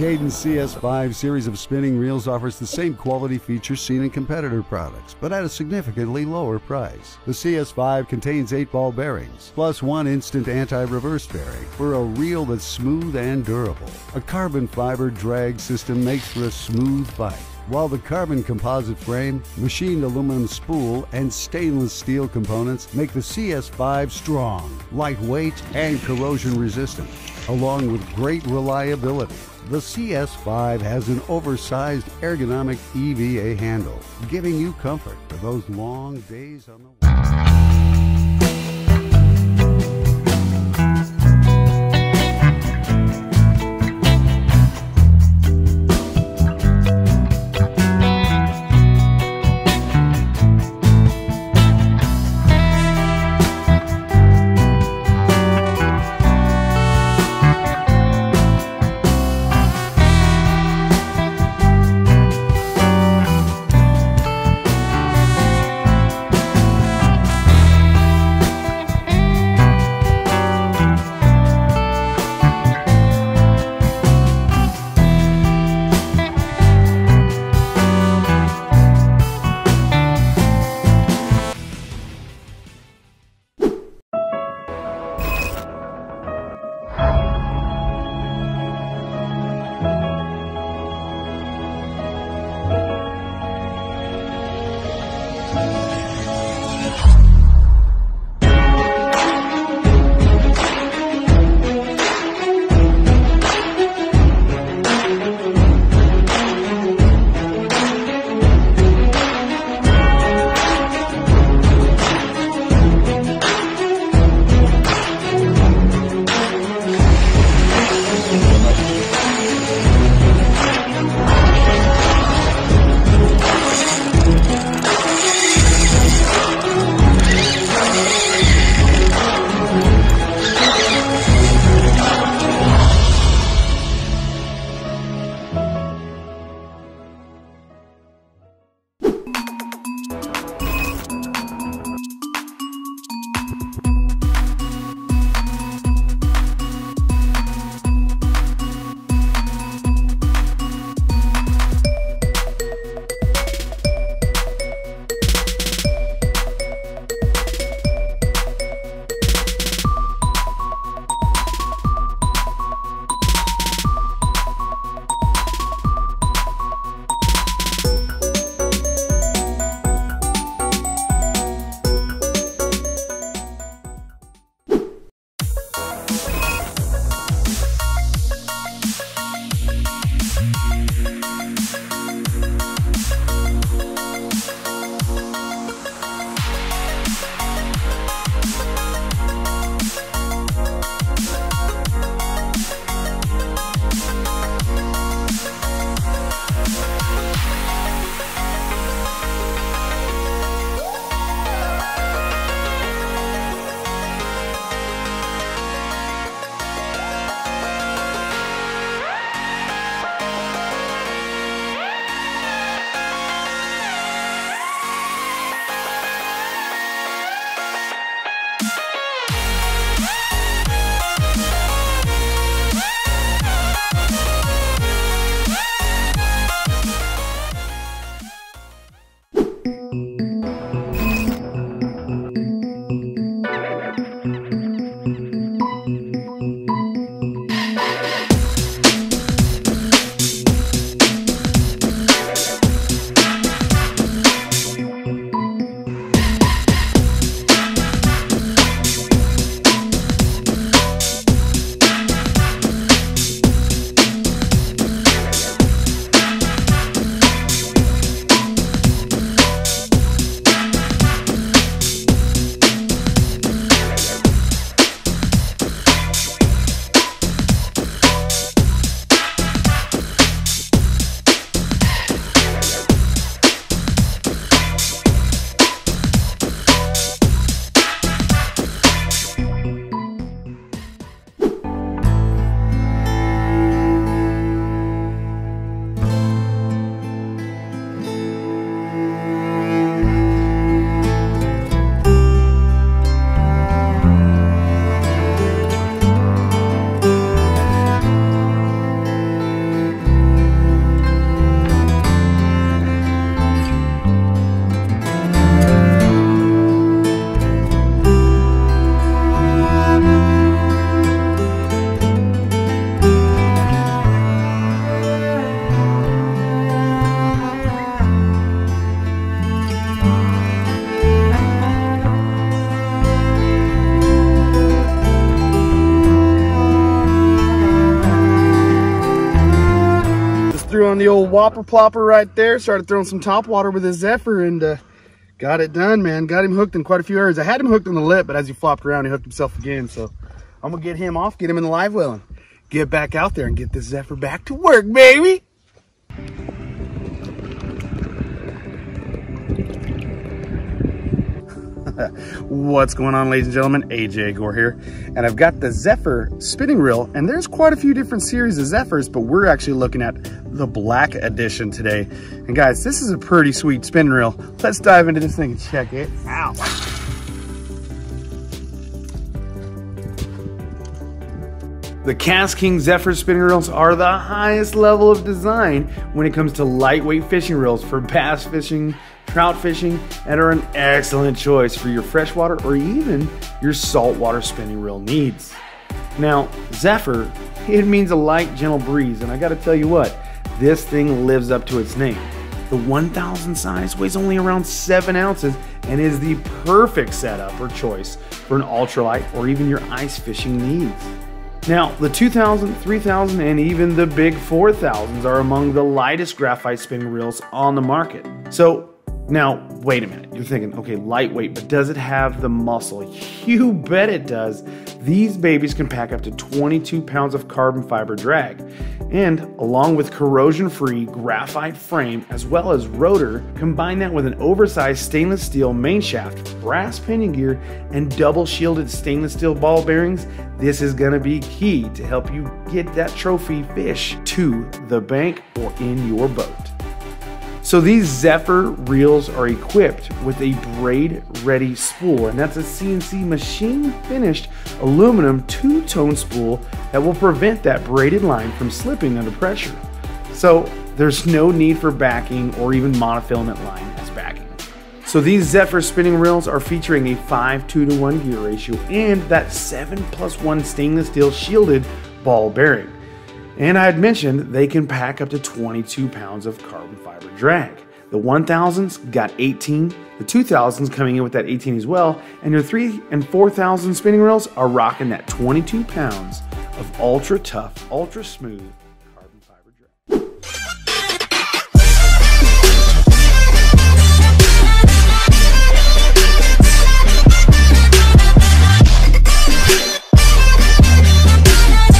Cadence CS5 series of spinning reels offers the same quality features seen in competitor products, but at a significantly lower price. The CS5 contains 8 ball bearings, plus one instant anti-reverse bearing for a reel that's smooth and durable. A carbon fiber drag system makes for a smooth bite while the carbon composite frame, machined aluminum spool, and stainless steel components make the CS5 strong, lightweight, and corrosion resistant, along with great reliability. The CS5 has an oversized ergonomic EVA handle, giving you comfort for those long days on the whopper plopper right there. Started throwing some top water with a Zephyr and uh, got it done, man. Got him hooked in quite a few areas. I had him hooked on the lip, but as he flopped around, he hooked himself again. So I'm gonna get him off, get him in the live well, and get back out there and get this Zephyr back to work, baby. What's going on, ladies and gentlemen? AJ Gore here, and I've got the Zephyr spinning reel, and there's quite a few different series of Zephyrs, but we're actually looking at the black edition today. And guys, this is a pretty sweet spin reel. Let's dive into this thing and check it out. The KastKing Zephyr spinning reels are the highest level of design when it comes to lightweight fishing reels for bass fishing, trout fishing, and are an excellent choice for your freshwater or even your saltwater spinning reel needs. Now, Zephyr, it means a light, gentle breeze, and I gotta tell you what, this thing lives up to its name. The 1000 size weighs only around 7 ounces and is the perfect setup or choice for an ultralight or even your ice fishing needs. Now, the 2000, 3000, and even the big 4000s are among the lightest graphite spinning reels on the market. So, now, wait a minute. You're thinking, okay, lightweight, but does it have the muscle? You bet it does. These babies can pack up to 22 pounds of carbon fiber drag. And along with corrosion free graphite frame as well as rotor, combine that with an oversized stainless steel main shaft, brass pinion gear, and double shielded stainless steel ball bearings, this is going to be key to help you get that trophy fish to the bank or in your boat. So these Zephyr reels are equipped with a braid ready spool and that's a CNC machine finished aluminum two-tone spool that will prevent that braided line from slipping under pressure. So there's no need for backing or even monofilament line as backing. So these Zephyr spinning reels are featuring a 5 2 to 1 gear ratio and that 7 plus 1 stainless steel shielded ball bearing. And I had mentioned they can pack up to 22 pounds of carbon fiber drag. The 1000s got 18, the 2000s coming in with that 18 as well, and your 3 and 4000 spinning reels are rocking that 22 pounds of ultra tough, ultra smooth